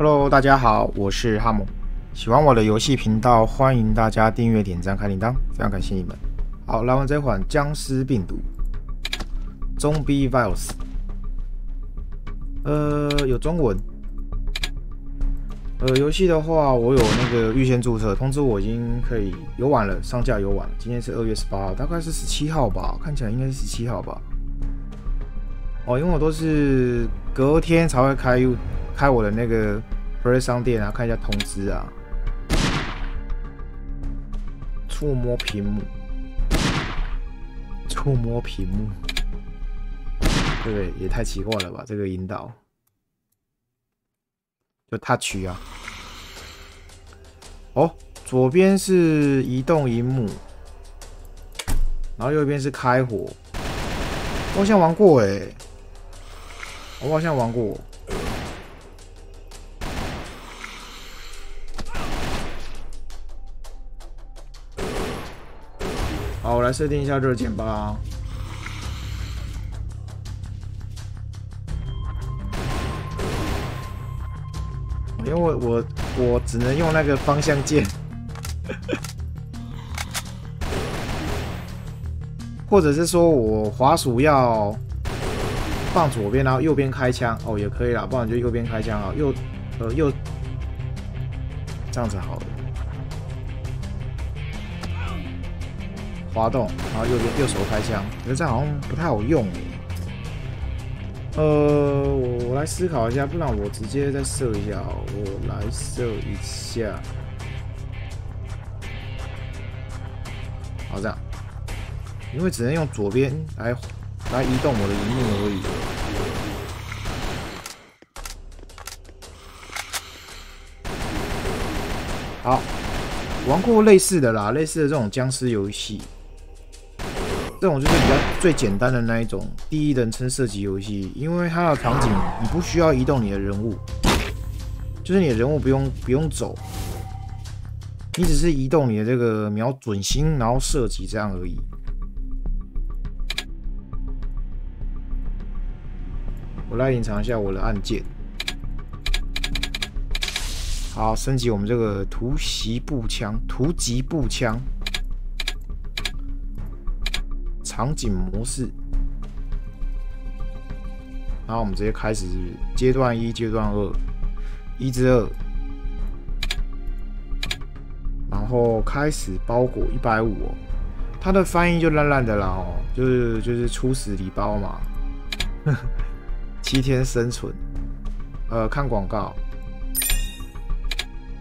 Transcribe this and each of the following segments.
Hello，大家好，我是哈姆。喜欢我的游戏频道，欢迎大家订阅、点赞、开铃铛，非常感谢你们。好，来玩这款僵尸病毒 （Zombie Virus）。呃，有中文。呃，游戏的话，我有那个预先注册，通知我已经可以游玩了，上架游玩。今天是二月十八号，大概是十七号吧，看起来应该是十七号吧。哦，因为我都是隔天才会开开我的那个 Play 商店啊，看一下通知啊。触摸屏幕，触摸屏幕，对不对？也太奇怪了吧，这个引导。就 touch 啊，哦，左边是移动荧幕，然后右边是开火。我好像玩过哎，我好像玩过。来设定一下热键吧。因为我我我只能用那个方向键，或者是说我滑鼠要放左边，然后右边开枪。哦，也可以啦，不然就右边开枪啊，右呃右这样子好了，滑动，然后右边右手开枪，觉得这样好像不太好用。呃，我我来思考一下，不然我直接再射一下。我来射一下，好这样，因为只能用左边来来移动我的荧幕而已。好，玩过类似的啦，类似的这种僵尸游戏。这种就是比较最简单的那一种第一人称射击游戏，因为它的场景你不需要移动你的人物，就是你的人物不用不用走，你只是移动你的这个瞄准心，然后射击这样而已。我来隐藏一下我的按键，好，升级我们这个突袭步枪、突击步枪。场景模式，然后我们直接开始阶段一、阶段二，一至二，然后开始包裹一百五哦。它的翻译就烂烂的啦哦，就是就是初始礼包嘛，七天生存，呃，看广告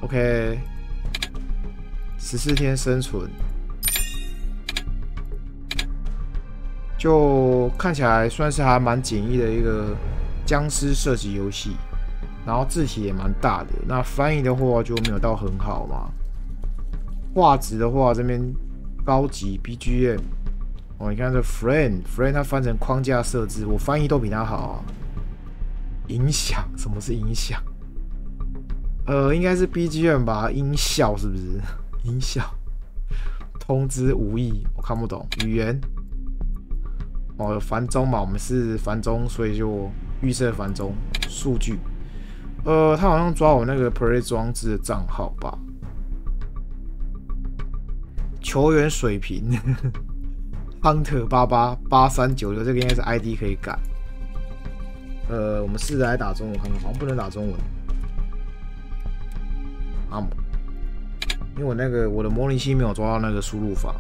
，OK，十四天生存。就看起来算是还蛮简易的一个僵尸射击游戏，然后字体也蛮大的。那翻译的话就没有到很好嘛。画质的话，这边高级 BGM 哦，你看这 Friend，Friend 它翻成框架设置，我翻译都比它好啊。音响，什么是音响？呃，应该是 BGM 吧？音效是不是？音效。通知无意，我看不懂语言。哦，繁中嘛，我们是繁中，所以就预设繁中数据。呃，他好像抓我那个 Play 装置的账号吧。球员水平，Hunter 八八八三九六，这个应该是 ID 可以改。呃，我们试着来打中文看看，好像不能打中文。阿姆，因为我那个我的模拟器没有抓到那个输入法。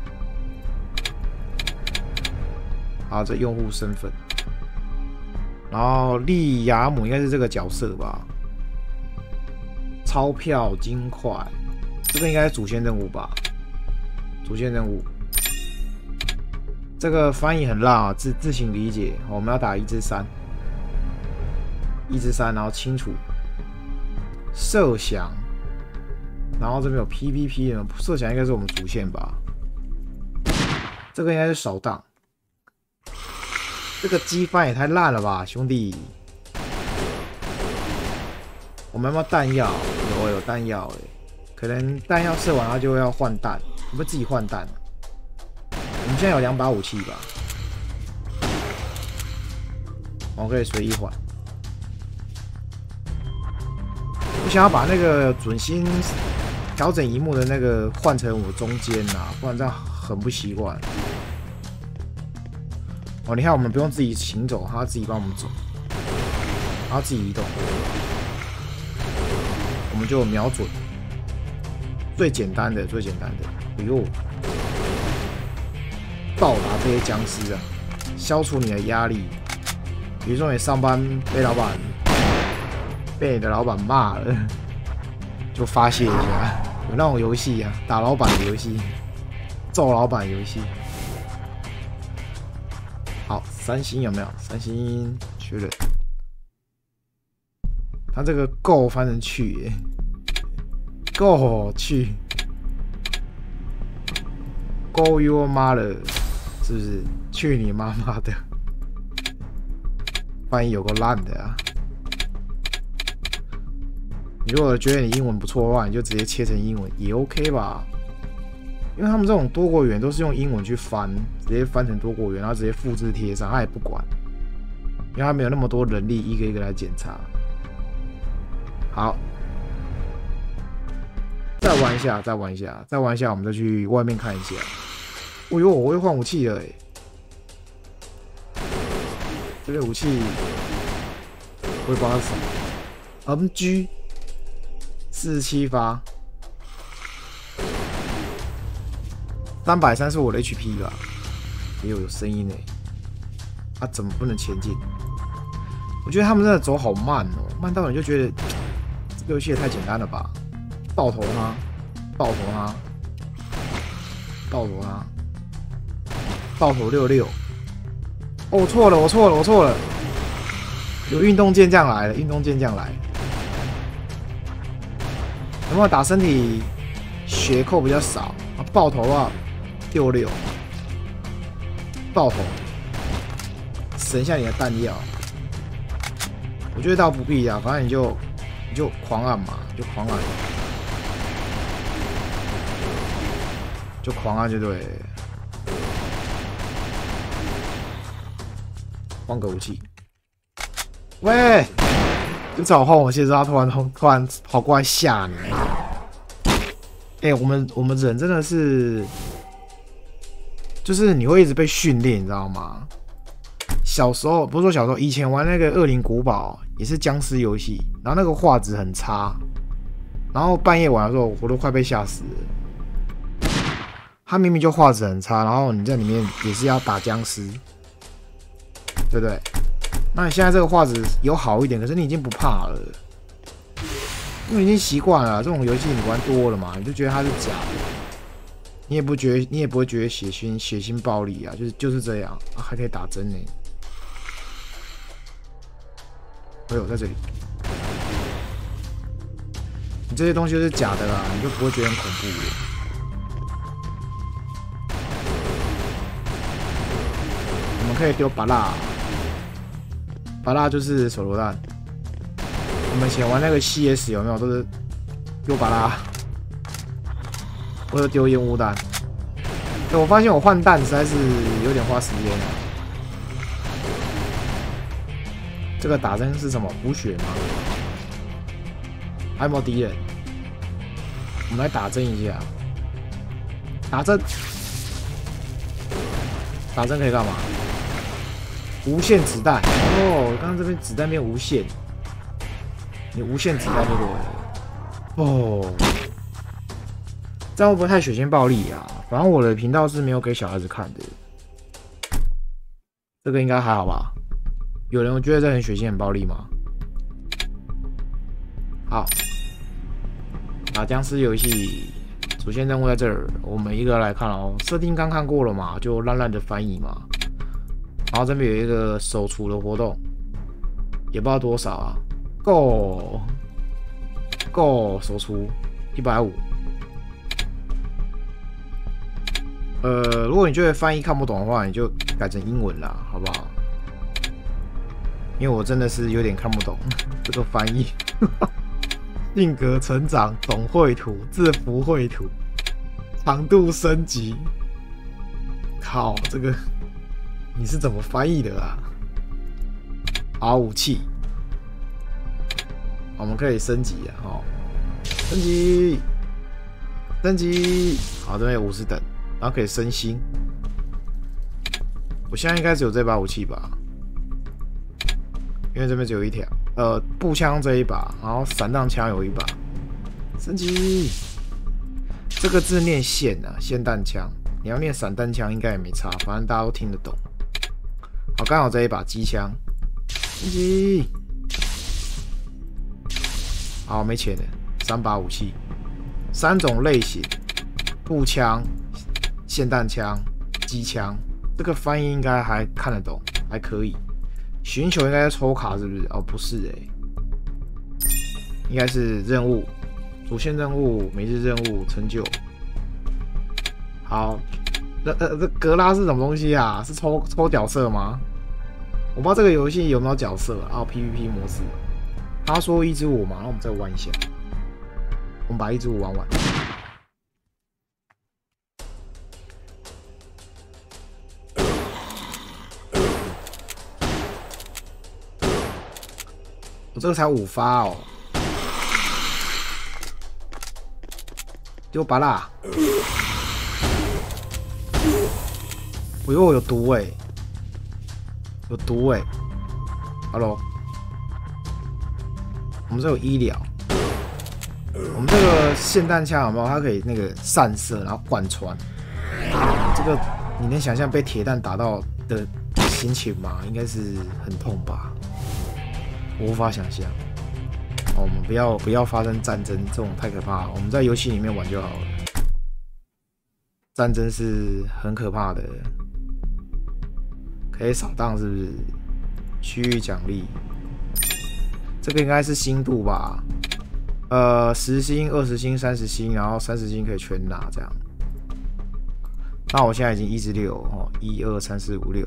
好，这用户身份，然后利亚姆应该是这个角色吧？钞票金块，这个应该是主线任务吧？主线任务，这个翻译很烂啊，自自行理解。我们要打一至三，一至三，然后清除设想，然后这边有 PVP，设想应该是我们主线吧？这个应该是扫荡。这个机翻也太烂了吧，兄弟！我们有没有弹药？有有弹药哎，可能弹药射完了就要换弹，我们自己换弹。我们现在有两把武器吧？我可以随意换。我想要把那个准心调整荧幕的那个换成我中间呐，不然这样很不习惯。哦，你看我们不用自己行走，它自己帮我们走，它自己移动，我们就瞄准，最简单的，最简单的，哎呦，暴打这些僵尸啊，消除你的压力。比如说你上班被老板被你的老板骂了，就发泄一下，有那种游戏啊，打老板的游戏，揍老板游戏。好，三星有没有？三星确认。他这个 “go” 翻成去，“go” 去，“go your mother” 是不是？去你妈妈的！万一有个烂的啊！你如果觉得你英文不错的话，你就直接切成英文也 OK 吧。因为他们这种多国语言都是用英文去翻，直接翻成多国语言，然后直接复制贴上，他也不管，因为他没有那么多人力一个一个来检查。好，再玩一下，再玩一下，再玩一下，我们再去外面看一下。哦呦，我会换武器了哎！这个武器会帮他死，MG 四十七发。三百三是我的 HP 吧？也有有声音呢。啊，怎么不能前进？我觉得他们真的走好慢哦，慢到你就觉得这个游戏也太简单了吧？爆头他，爆头他，爆头他，爆头六六。哦，我错了，我错了，我错了。有运动健将来了，运动健将来。有没有打身体血扣比较少啊？爆头啊！六六，爆头，省下你的弹药。我觉得倒不必啊，反正你就你就狂按嘛，就狂按，就狂按就对。换个武器。喂，你早换武器时，他突然突然跑过来吓你。哎，我们我们人真的是。就是你会一直被训练，你知道吗？小时候不是说小时候，以前玩那个《恶灵古堡》也是僵尸游戏，然后那个画质很差，然后半夜玩的时候我都快被吓死了。它明明就画质很差，然后你在里面也是要打僵尸，对不对？那你现在这个画质有好一点，可是你已经不怕了，因为已经习惯了这种游戏，你玩多了嘛，你就觉得它是假的。你也不觉得，你也不会觉得血腥、血腥暴力啊，就是就是这样，还可以打针呢。哎呦，在这里，你这些东西是假的啦，你就不会觉得很恐怖了。我们可以丢巴拉，巴拉就是手榴弹。我们以前玩那个 CS 有没有都是丢巴拉。或者丢烟雾弹，我发现我换弹实在是有点花时间。这个打针是什么？补血吗？还有没有敌人？我们来打针一下。打针，打针可以干嘛？无限子弹哦！刚刚这边子弹变无限，你无限子弹就对了。哦。这样会不会太血腥暴力啊？反正我的频道是没有给小孩子看的，这个应该还好吧？有人觉得这很血腥、很暴力吗？好，打僵尸游戏主线任务在这儿，我们一个来看哦。设定刚看过了嘛，就烂烂的翻译嘛。然后这边有一个手厨的活动，也不知道多少啊。Go Go 手厨一百五。呃，如果你觉得翻译看不懂的话，你就改成英文啦，好不好？因为我真的是有点看不懂 这个翻译。性格成长总绘图，字符绘图，长度升级。靠，这个你是怎么翻译的啊？好武器，我们可以升级啊！哦，升级，升级，好，这边有五十等，然后可以升星。我现在应该只有这把武器吧？因为这边只有一条，呃，步枪这一把，然后散弹枪有一把。升级，这个字念霰啊，霰弹枪。你要念散弹枪应该也没差，反正大家都听得懂。好，刚好这一把机枪。升级。好，没钱了。三把武器，三种类型：步枪、霰弹枪、机枪。这个翻译应该还看得懂，还可以。寻求应该抽卡是不是？哦，不是哎，应该是任务，主线任务、每日任务成就。好，那呃，这格拉是什么东西啊？是抽抽角色吗？我不知道这个游戏有没有角色啊？PVP 模式。他说一只五嘛，那我们再玩一下。我们把一只五玩完。我这个才五发哦。丢拔啦！我又，有毒哎！有毒哎！Hello。我们这有医疗，我们这个霰弹枪有没有？它可以那个散射，然后贯穿。这个你能想象被铁弹打到的心情吗？应该是很痛吧？无法想象。我们不要不要发生战争，这种太可怕了。我们在游戏里面玩就好了。战争是很可怕的。可以扫荡是不是？区域奖励。这个应该是星度吧，呃，十星、二十星、三十星，然后三十星可以全拿这样。那我现在已经一至六哦，一二三四五六。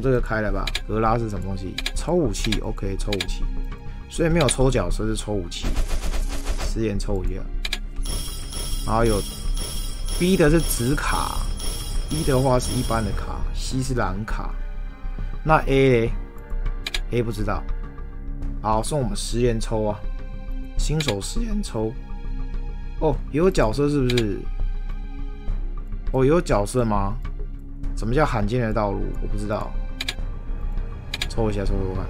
这个开了吧？格拉是什么东西？抽武器，OK，抽武器。所以没有抽角色是抽武器，十眼抽一下。然后有 B 的是紫卡，B 的话是一般的卡，C 是蓝卡。那 A 呢？A 不知道。好，送我们十元抽啊！新手十元抽哦，有角色是不是？哦，有角色吗？什么叫罕见的道路？我不知道。抽一下，抽抽看。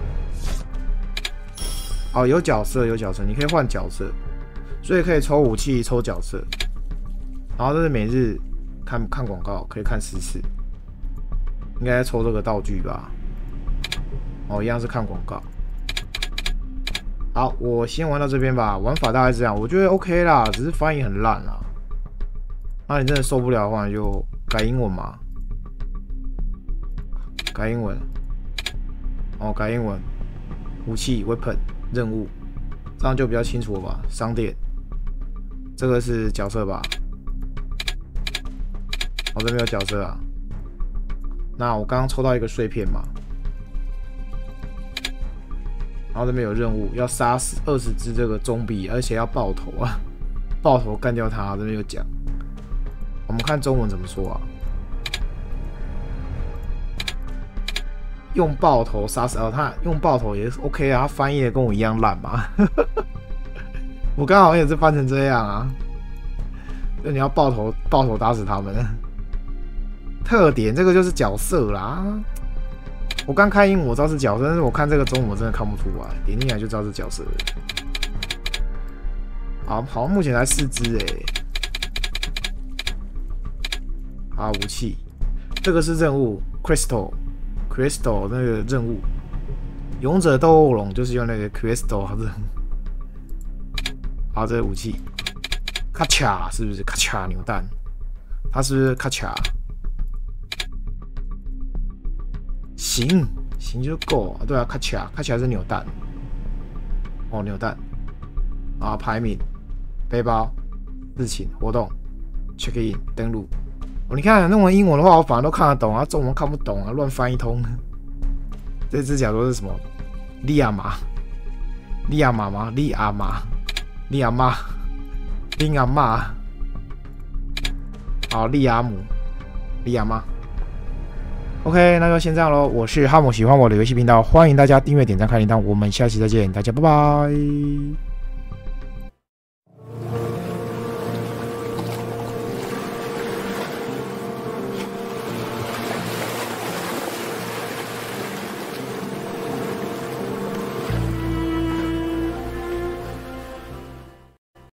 哦，有角色，有角色，你可以换角色，所以可以抽武器，抽角色。然后这是每日看看广告，可以看十次。应该抽这个道具吧？哦，一样是看广告。好，我先玩到这边吧。玩法大概是这样，我觉得 OK 啦，只是翻译很烂啦。那你真的受不了的话，就改英文嘛。改英文。哦，改英文。武器 （weapon） 任务，这样就比较清楚了吧？商店，这个是角色吧？我这边有角色啊。那我刚刚抽到一个碎片嘛？然后这边有任务，要杀死二十只这个棕币，而且要爆头啊！爆头干掉它。这边有讲，我们看中文怎么说啊？用爆头杀死哦，他用爆头也是 OK 啊，他翻译的跟我一样烂嘛。我刚好也是翻成这样啊。那你要爆头，爆头打死他们。特点这个就是角色啦。我刚开音，我知道是角色，但是我看这个中文我真的看不出来，点进来就知道是角色。好，好，目前才四只哎。好，武器，这个是任务 Crystal Crystal 那个任务，勇者斗恶龙就是用那个 Crystal 任务。好，这个武器，咔嚓，是不是？咔嚓扭蛋？它是不是？咔嚓？行行就够。啊，对啊，卡起来，卡起来是扭蛋，哦，扭蛋。啊，排名，背包，日勤活动，check in 登录，你看弄完英文的话，我反而都看得懂啊，中文看不懂啊，乱翻一通。这只假如是什么？利亚玛，利亚玛吗？利亚玛，利亚玛，利亚玛，好，利亚姆，利亚玛。OK，那就先这样喽。我是哈姆，喜欢我的游戏频道，欢迎大家订阅、点赞、开铃铛。我们下期再见，大家拜拜。